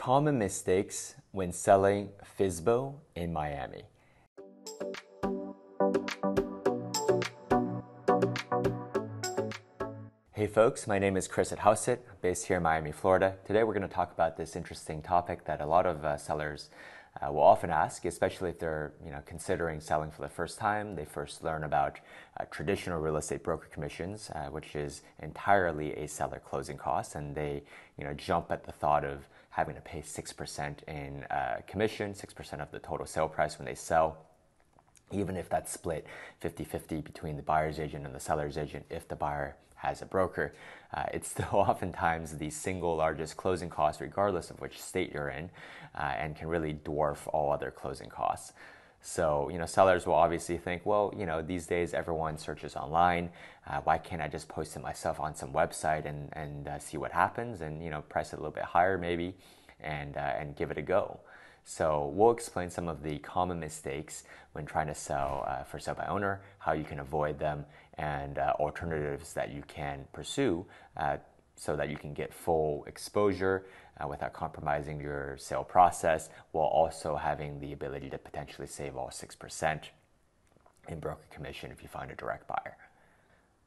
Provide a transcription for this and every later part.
Common mistakes when selling FSBO in Miami. Hey folks, my name is Chris at Hauseit, based here in Miami, Florida. Today we're going to talk about this interesting topic that a lot of uh, sellers uh, will often ask, especially if they're you know considering selling for the first time. They first learn about uh, traditional real estate broker commissions, uh, which is entirely a seller closing cost, and they you know jump at the thought of having to pay six percent in uh, commission, six percent of the total sale price when they sell even if that's split 50 50 between the buyer's agent and the seller's agent, if the buyer has a broker, uh, it's still oftentimes the single largest closing cost, regardless of which state you're in, uh, and can really dwarf all other closing costs. So, you know, sellers will obviously think, well, you know, these days everyone searches online. Uh, why can't I just post it myself on some website and, and uh, see what happens and, you know, price it a little bit higher maybe and, uh, and give it a go? So we'll explain some of the common mistakes when trying to sell uh, for sale by owner, how you can avoid them, and uh, alternatives that you can pursue uh, so that you can get full exposure uh, without compromising your sale process, while also having the ability to potentially save all six percent in broker commission if you find a direct buyer.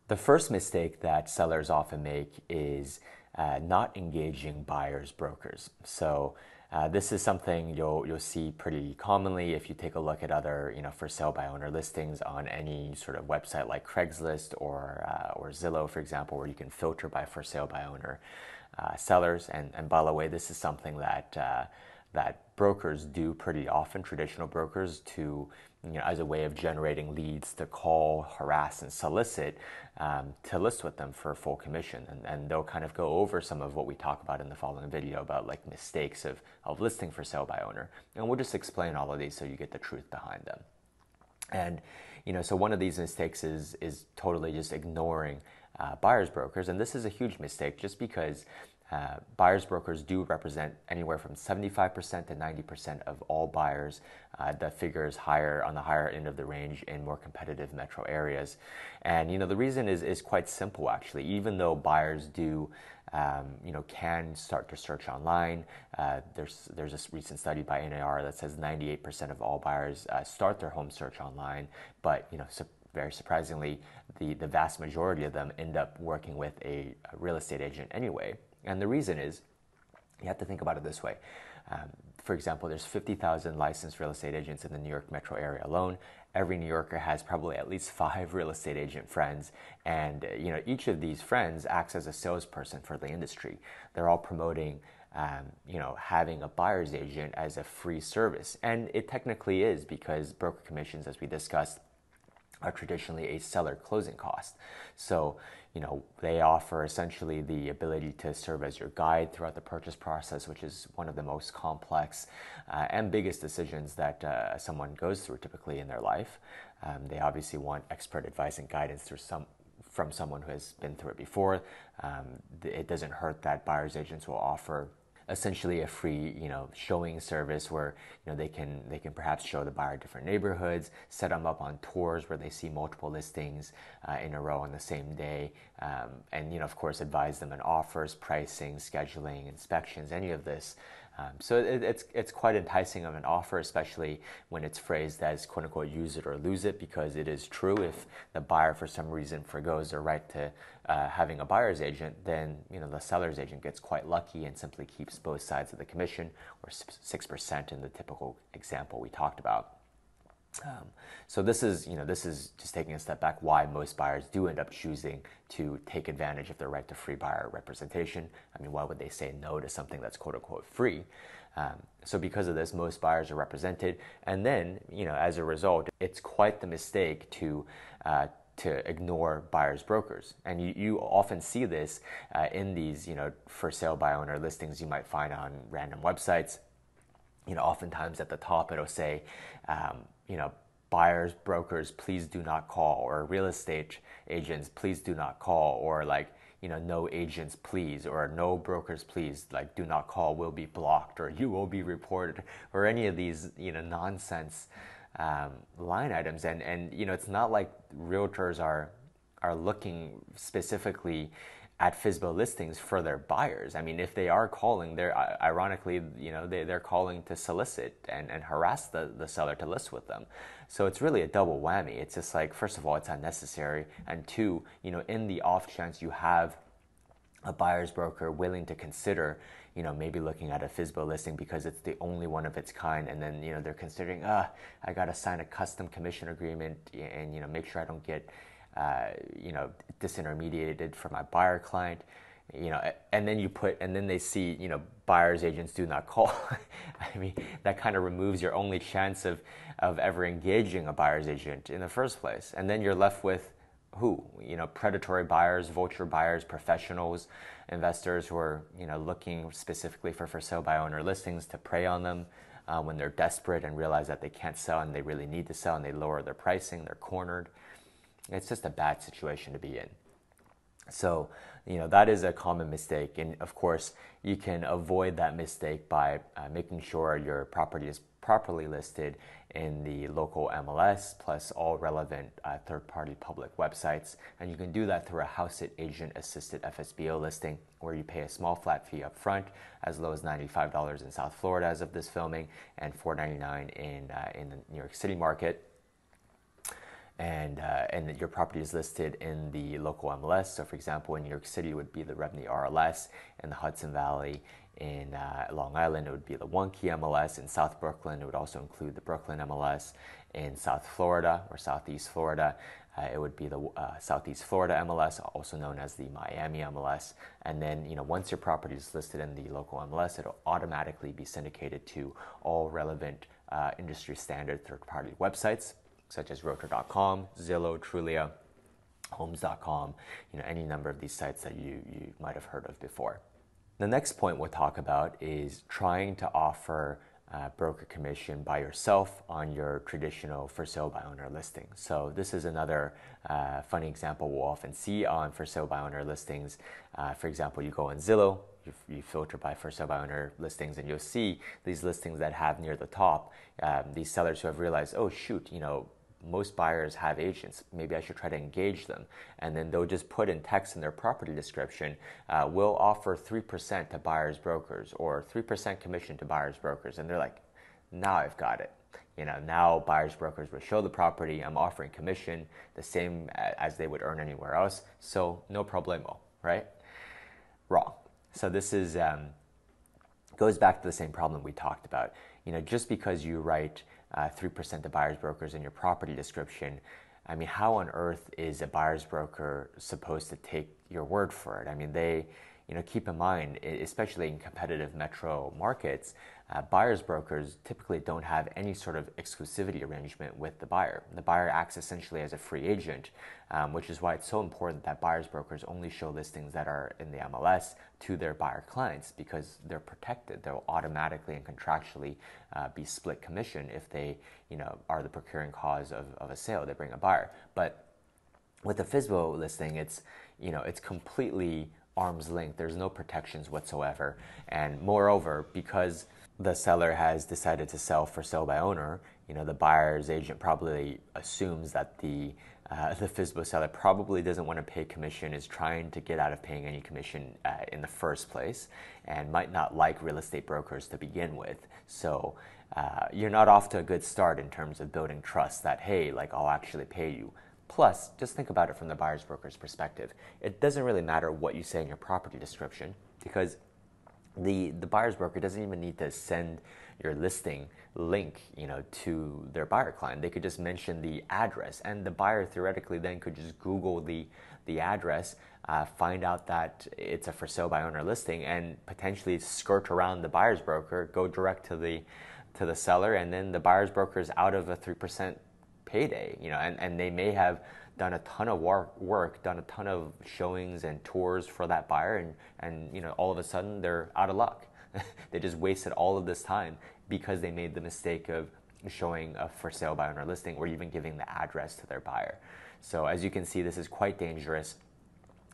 The first mistake that sellers often make is uh, not engaging buyers brokers. So uh, this is something you'll you'll see pretty commonly if you take a look at other you know for sale by owner listings on any sort of website like Craigslist or uh, or Zillow, for example, where you can filter by for sale by owner uh, sellers. And and by the way, this is something that uh, that brokers do pretty often, traditional brokers, to you know, as a way of generating leads to call, harass, and solicit um, to list with them for full commission. And, and they'll kind of go over some of what we talk about in the following video about like mistakes of, of listing for sale by owner. And we'll just explain all of these so you get the truth behind them. And you know, so one of these mistakes is is totally just ignoring uh, buyers brokers, and this is a huge mistake just because uh, buyers brokers do represent anywhere from 75% to 90% of all buyers. Uh, the figure is higher on the higher end of the range in more competitive metro areas. And you know the reason is is quite simple actually. Even though buyers do um, you know can start to search online, uh, there's there's a recent study by NAR that says 98% of all buyers uh, start their home search online, but you know. Very surprisingly, the, the vast majority of them end up working with a, a real estate agent anyway. And the reason is, you have to think about it this way. Um, for example, there's 50,000 licensed real estate agents in the New York metro area alone. Every New Yorker has probably at least five real estate agent friends, and you know each of these friends acts as a salesperson for the industry. They're all promoting, um, you know, having a buyer's agent as a free service, and it technically is because broker commissions, as we discussed, are traditionally a seller closing cost. So, you know, they offer essentially the ability to serve as your guide throughout the purchase process, which is one of the most complex uh, and biggest decisions that uh, someone goes through typically in their life. Um, they obviously want expert advice and guidance through some from someone who has been through it before. Um, it doesn't hurt that buyer's agents will offer essentially a free you know showing service where you know they can they can perhaps show the buyer different neighborhoods set them up on tours where they see multiple listings uh, in a row on the same day um, and you know of course advise them on offers pricing scheduling inspections any of this um, so it, it's it's quite enticing of an offer, especially when it's phrased as "quote unquote" use it or lose it, because it is true. If the buyer, for some reason, forgoes their right to uh, having a buyer's agent, then you know the seller's agent gets quite lucky and simply keeps both sides of the commission, or six percent in the typical example we talked about. Um, so this is, you know, this is just taking a step back. Why most buyers do end up choosing to take advantage of their right to free buyer representation. I mean, why would they say no to something that's quote unquote free? Um, so because of this, most buyers are represented, and then, you know, as a result, it's quite the mistake to uh, to ignore buyers brokers and you, you often see this uh, in these you know for sale by owner listings you might find on random websites you know oftentimes at the top it'll say um, you know, buyers, brokers, please do not call, or real estate agents, please do not call, or like, you know, no agents, please, or no brokers, please, like, do not call, will be blocked, or you will be reported, or any of these, you know, nonsense um, line items. And, and, you know, it's not like realtors are, are looking specifically at FSBO listings for their buyers. I mean, if they are calling, they're ironically, you know, they, they're calling to solicit and, and harass the, the seller to list with them. So it's really a double whammy. It's just like, first of all, it's unnecessary. And two, you know, in the off chance you have a buyer's broker willing to consider, you know, maybe looking at a FSBO listing because it's the only one of its kind, and then you know they're considering, ah, I got to sign a custom commission agreement and you know make sure I don't get uh, you know, disintermediated for my buyer client, you know, and then you put, and then they see, you know, buyer's agents do not call. I mean, that kind of removes your only chance of, of ever engaging a buyer's agent in the first place. And then you're left with who? You know, predatory buyers, vulture buyers, professionals, investors who are, you know, looking specifically for for sale by owner listings to prey on them. Uh, when they're desperate and realize that they can't sell and they really need to sell and they lower their pricing, they're cornered. It's just a bad situation to be in. So, you know, that is a common mistake. And of course, you can avoid that mistake by uh, making sure your property is properly listed in the local MLS plus all relevant uh, third party public websites. And you can do that through a Hauseit agent assisted FSBO listing where you pay a small flat fee up front, as low as $95 in South Florida as of this filming, and $4.99 in, uh, in the New York City market and uh, and your property is listed in the local MLS. So, for example, in New York City, it would be the REBNY RLS. In the Hudson Valley, in uh, Long Island, it would be the One Key MLS. In South Brooklyn, it would also include the Brooklyn MLS. In South Florida or Southeast Florida, uh, it would be the uh, Southeast Florida MLS, also known as the Miami MLS. And then, you know, once your property is listed in the local MLS, it'll automatically be syndicated to all relevant uh, industry standard third-party websites such as Realtor.com, Zillow, Trulia, Homes.com, you know, any number of these sites that you, you might have heard of before. The next point we'll talk about is trying to offer uh, broker commission by yourself on your traditional for sale by owner listing. So this is another uh, funny example we'll often see on for sale by owner listings. Uh, for example, you go on Zillow, you, you, filter by for sale by owner listings, and you'll see these listings that have near the top um, these sellers who have realized, oh shoot, you know most buyers have agents. Maybe I should try to engage them. And then they'll just put in text in their property description, uh, we'll offer 3% to buyers brokers or 3% commission to buyers brokers. And they're like, now I've got it. You know, now buyers brokers will show the property. I'm offering commission the same as they would earn anywhere else. So no problemo, right? Wrong. So this is um, goes back to the same problem we talked about. You know, just because you write uh, 3% to buyer's brokers in your property description, I mean, how on earth is a buyer's broker supposed to take your word for it? I mean, they, you know, keep in mind, especially in competitive metro markets, uh, buyer's brokers typically don't have any sort of exclusivity arrangement with the buyer. The buyer acts essentially as a free agent, um, which is why it's so important that buyer's brokers only show listings that are in the MLS to their buyer clients because they're protected. They'll automatically and contractually uh, be split commission if they, you know, are the procuring cause of, of a sale. They bring a buyer, but with the FSBO listing, it's you know it's completely arm's length. There's no protections whatsoever, and moreover, because the seller has decided to sell for sale by owner, you know, the buyer's agent probably assumes that the uh, the FSBO seller probably doesn't want to pay commission, is trying to get out of paying any commission uh, in the first place, and might not like real estate brokers to begin with. So uh, you're not off to a good start in terms of building trust that, hey, like I'll actually pay you. Plus, just think about it from the buyer's broker's perspective. It doesn't really matter what you say in your property description because the the buyer's broker doesn't even need to send your listing link you know to their buyer client they could just mention the address and the buyer theoretically then could just google the the address uh, find out that it's a for sale by owner listing and potentially skirt around the buyer's broker go direct to the to the seller and then the buyer's broker is out of a 3% payday you know and, and they may have done a ton of work, work, done a ton of showings and tours for that buyer, and, and you know all of a sudden they're out of luck. they just wasted all of this time because they made the mistake of showing a for sale by owner listing or even giving the address to their buyer. So as you can see, this is quite dangerous.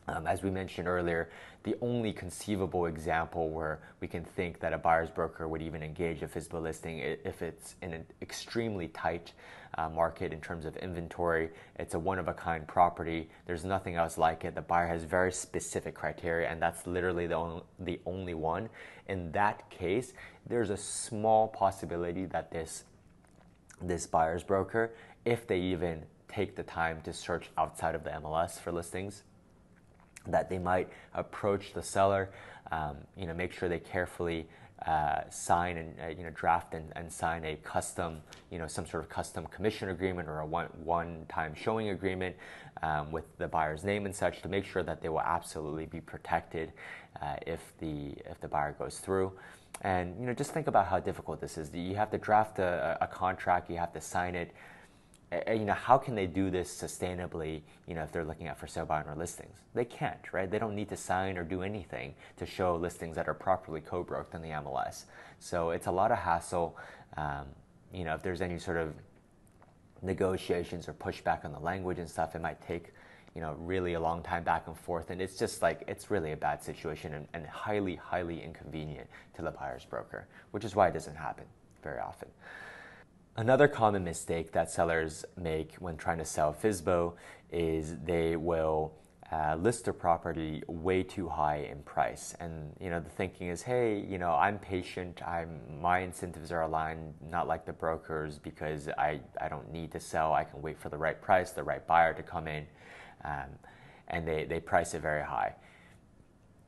Um, as we mentioned earlier, the only conceivable example where we can think that a buyer's broker would even engage a FSBO listing if it's in an extremely tight uh, market in terms of inventory. It's a one of a kind property. There's nothing else like it. The buyer has very specific criteria, and that's literally the only, the only one. In that case, there's a small possibility that this this buyer's broker, if they even take the time to search outside of the MLS for listings, that they might approach the seller, um, you know, make sure they carefully uh, sign and uh, you know draft and, and, sign a custom, you know, some sort of custom commission agreement or a one one time showing agreement um, with the buyer's name and such to make sure that they will absolutely be protected uh, if the if the buyer goes through. And you know, just think about how difficult this is. You have to draft a, a contract, you have to sign it you know, how can they do this sustainably, you know, if they're looking at for sale by owner listings? They can't, right? They don't need to sign or do anything to show listings that are properly co-broked in the MLS. So it's a lot of hassle. Um, you know, if there's any sort of negotiations or pushback on the language and stuff, it might take, you know, really a long time back and forth. And it's just like, it's really a bad situation and, and highly, highly inconvenient to the buyer's broker, which is why it doesn't happen very often. Another common mistake that sellers make when trying to sell FSBO is they will uh, list their property way too high in price. And you know the thinking is, hey, you know I'm patient. I'm my incentives are aligned, not like the brokers, because I I don't need to sell. I can wait for the right price, the right buyer to come in, um, and they they price it very high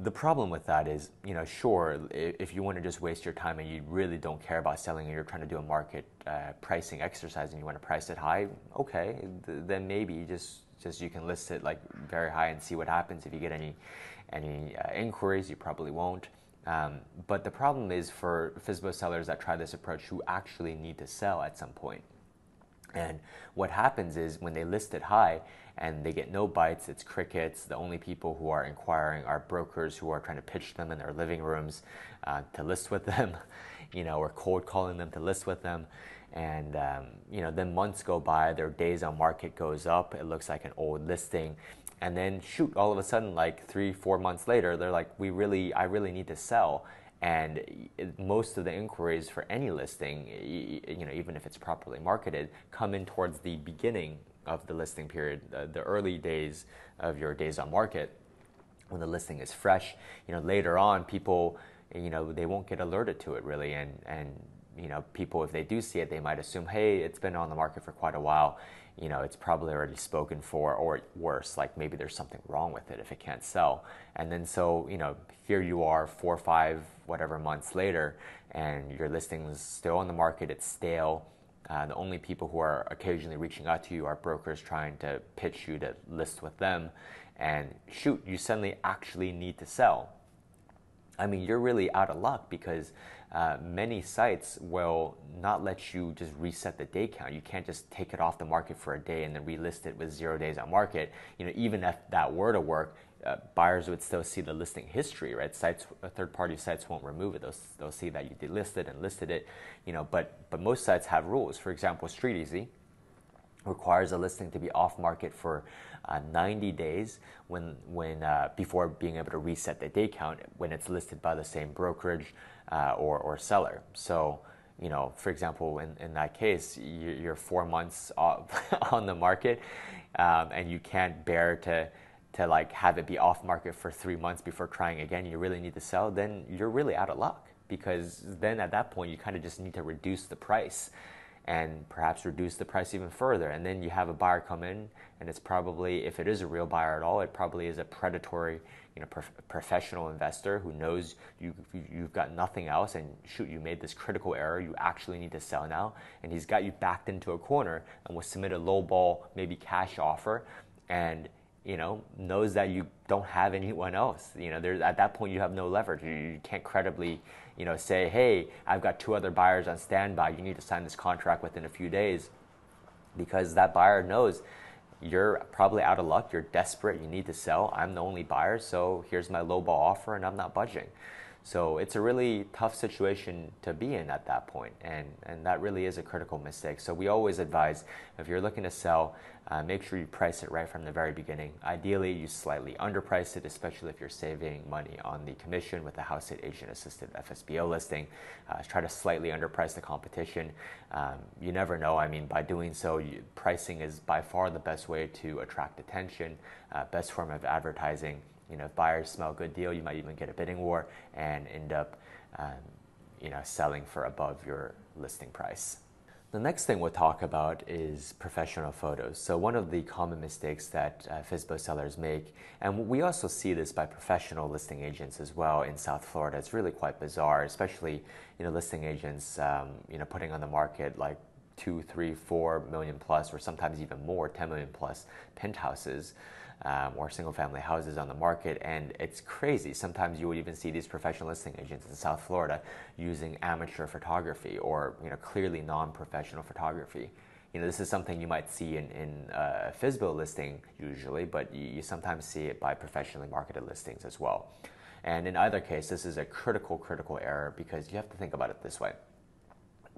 the problem with that is, you know, sure, if you want to just waste your time and you really don't care about selling and you're trying to do a market uh, pricing exercise and you want to price it high, okay, then maybe just just you can list it like very high and see what happens. If you get any any uh, inquiries, you probably won't. Um, but the problem is for FSBO sellers that try this approach who actually need to sell at some point. And what happens is when they list it high and they get no bites, it's crickets. The only people who are inquiring are brokers who are trying to pitch them in their living rooms uh, to list with them, you know, or cold calling them to list with them. And, um, you know, then months go by, their days on market goes up. It looks like an old listing. And then shoot, all of a sudden, like three, four months later, they're like, we really, I really need to sell and most of the inquiries for any listing, you know, even if it's properly marketed, come in towards the beginning of the listing period, the early days of your days on market, when the listing is fresh. You know, later on, people, you know, they won't get alerted to it really, and and you know, people if they do see it, they might assume, hey, it's been on the market for quite a while you know, it's probably already spoken for, or worse, like maybe there's something wrong with it if it can't sell. And then so, you know, here you are four or five, whatever months later, and your listing is still on the market, it's stale. Uh, the only people who are occasionally reaching out to you are brokers trying to pitch you to list with them. And shoot, you suddenly actually need to sell. I mean, you're really out of luck because uh, many sites will not let you just reset the day count. You can't just take it off the market for a day and then relist it with zero days on market. You know, even if that were to work, uh, buyers would still see the listing history, right? Sites, uh, third-party sites won't remove it. They'll, they'll see that you delisted and listed it, you know. But but most sites have rules. For example, StreetEasy requires a listing to be off market for uh, 90 days when when uh, before being able to reset the day count when it's listed by the same brokerage uh, or, or seller. So, you know, for example, in, in that case, you're four months on the market um, and you can't bear to, to like have it be off market for three months before trying again, you really need to sell, then you're really out of luck because then at that point you kind of just need to reduce the price and perhaps reduce the price even further. And then you have a buyer come in, and it's probably, if it is a real buyer at all, it probably is a predatory you know, prof- professional investor who knows you, you've got nothing else and shoot, you made this critical error, you actually need to sell now, and he's got you backed into a corner and will submit a low ball, maybe cash offer, and you know knows that you don't have anyone else. You know, there's at that point you have no leverage. You, you can't credibly, you know, say, hey, I've got two other buyers on standby. You need to sign this contract within a few days, because that buyer knows you're probably out of luck, you're desperate, you need to sell. I'm the only buyer, so here's my low ball offer and I'm not budging. So it's a really tough situation to be in at that point, and, and that really is a critical mistake. So we always advise if you're looking to sell, uh, make sure you price it right from the very beginning. Ideally, you slightly underprice it, especially if you're saving money on the commission with the Hauseit agent assisted FSBO listing. Uh, try to slightly underprice the competition. Um, you never know. I mean, by doing so, you, pricing is by far the best way to attract attention, uh, best form of advertising. You know, if buyers smell a good deal, you might even get a bidding war and end up, um, you know, selling for above your listing price. The next thing we'll talk about is professional photos. So one of the common mistakes that uh, FSBO sellers make, and we also see this by professional listing agents as well in South Florida. It's really quite bizarre, especially you know listing agents, um, you know, putting on the market like two, three, four million plus, or sometimes even more, 10 million plus penthouses um, or single family houses on the market. And it's crazy. Sometimes you would even see these professional listing agents in South Florida using amateur photography or you know, clearly non professional photography. You know, this is something you might see in, in uh, FSBO listing usually, but you, you sometimes see it by professionally marketed listings as well. And in either case, this is a critical, critical error because you have to think about it this way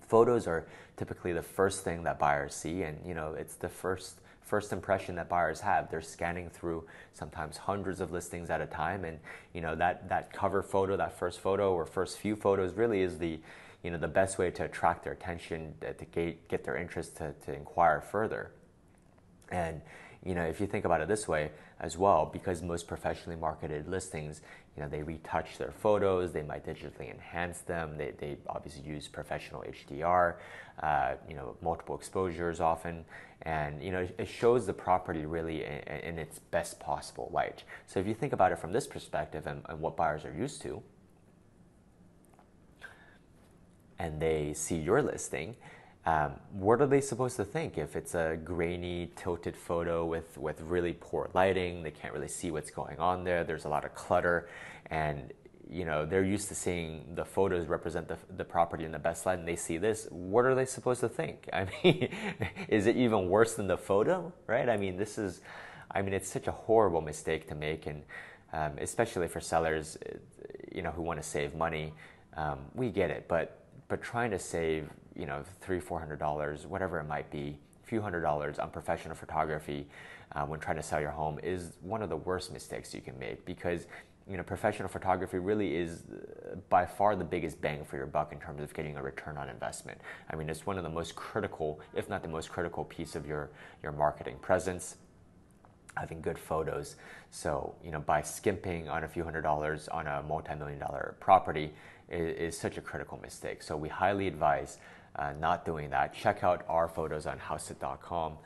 photos are typically the first thing that buyers see and you know it's the first first impression that buyers have. They're scanning through sometimes hundreds of listings at a time, and you know that that cover photo, that first photo or first few photos, really is the you know the best way to attract their attention, to get get their interest to, to inquire further. And you know, if you think about it this way as well, because most professionally marketed listings, you know, they retouch their photos, they might digitally enhance them, they, they obviously use professional HDR, uh, you know, multiple exposures often, and you know, it shows the property really in, in, its best possible light. So if you think about it from this perspective and, and what buyers are used to, and they see your listing, um, what are they supposed to think if it's a grainy, tilted photo with, with really poor lighting? They can't really see what's going on there. There's a lot of clutter, and you know they're used to seeing the photos represent the, the property in the best light, and they see this. What are they supposed to think? I mean, is it even worse than the photo? Right? I mean, this is, I mean, it's such a horrible mistake to make, and um, especially for sellers, you know, who want to save money. Um, we get it, but but trying to save you know three four hundred dollars whatever it might be a few hundred dollars on professional photography uh, when trying to sell your home is one of the worst mistakes you can make because you know professional photography really is uh, by far the biggest bang for your buck in terms of getting a return on investment. I mean it's one of the most critical if not the most critical piece of your your marketing presence having good photos. So you know by skimping on a few hundred dollars on a multi-million dollar property is, is such a critical mistake. So we highly advise uh, not doing that, check out our photos on hauseit.com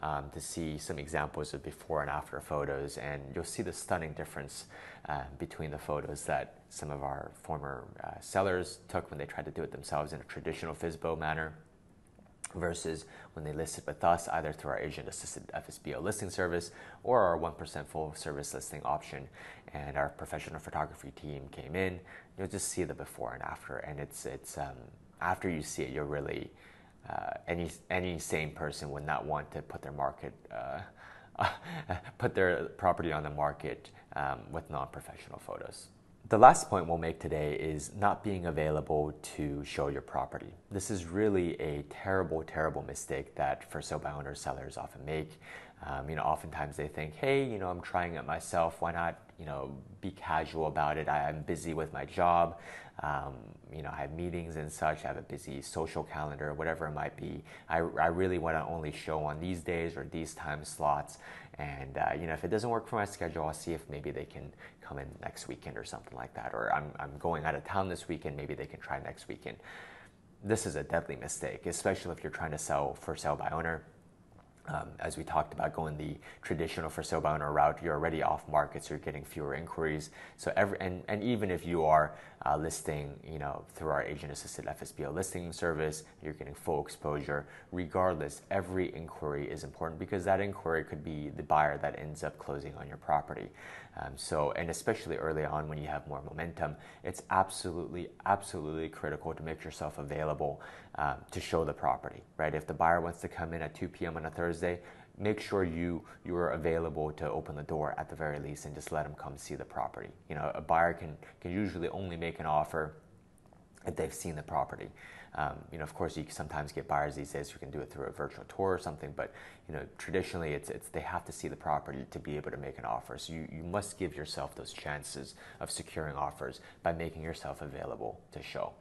um, to see some examples of before and after photos, and you'll see the stunning difference uh, between the photos that some of our former uh, sellers took when they tried to do it themselves in a traditional FSBO manner versus when they listed with us either through our agent assisted FSBO listing service or our 1% full service listing option. And our professional photography team came in. You'll just see the before and after. And it's it's um, after you see it, you're really uh, any any sane person would not want to put their market uh, put their property on the market um, with non-professional photos. The last point we'll make today is not being available to show your property. This is really a terrible, terrible mistake that for sale by owner sellers often make. Um, you know, oftentimes they think, hey, you know, I'm trying it myself. Why not, you know, be casual about it? I, am busy with my job. Um, you know, I have meetings and such. I have a busy social calendar, whatever it might be. I, I really want to only show on these days or these time slots. And uh, you know, if it doesn't work for my schedule, I'll see if maybe they can come in next weekend or something like that. Or I'm I'm going out of town this weekend. Maybe they can try next weekend. This is a deadly mistake, especially if you're trying to sell for sale by owner um, as we talked about going the traditional for sale by owner route, you're already off market, so you're getting fewer inquiries. So every and, and even if you are uh, listing, you know, through our agent assisted FSBO listing service, you're getting full exposure. Regardless, every inquiry is important because that inquiry could be the buyer that ends up closing on your property. Um, so, and especially early on when you have more momentum, it's absolutely, absolutely critical to make yourself available um, to show the property, right? If the buyer wants to come in at 2 p.m. on a Thursday, make sure you you are available to open the door at the very least and just let them come see the property. You know, a buyer can can usually only make an offer if they've seen the property. Um, you know, of course, you sometimes get buyers these days who can do it through a virtual tour or something, but you know, traditionally, it's, it's they have to see the property to be able to make an offer. So you, you must give yourself those chances of securing offers by making yourself available to show.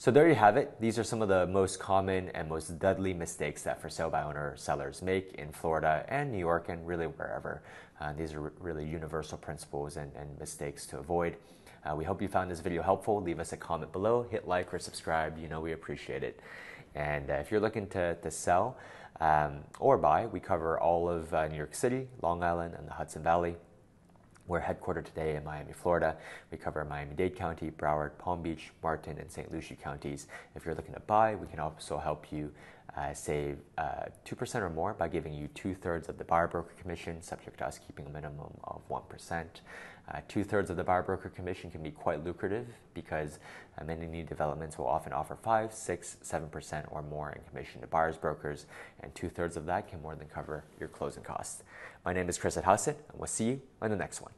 So there you have it. These are some of the most common and most deadly mistakes that for sale by owner sellers make in Florida and New York and really wherever. Uh, these are really universal principles and, and mistakes to avoid. Uh, we hope you found this video helpful. Leave us a comment below, hit like or subscribe. You know we appreciate it. And uh, if you're looking to, to sell um, or buy, we cover all of uh, New York City, Long Island, and the Hudson Valley. We're headquartered today in Miami, Florida. We cover Miami-Dade County, Broward, Palm Beach, Martin, and St. Lucie counties. If you're looking to buy, we can also help you uh, save uh, 2% or more by giving you two thirds of the buyer broker commission, subject to us keeping a minimum of 1%. Uh, two thirds of the buyer broker commission can be quite lucrative because uh, many new developments will often offer 5, 6, 7% or more in commission to buyers brokers, and two thirds of that can more than cover your closing costs. My name is Chris at and we'll see you on the next one.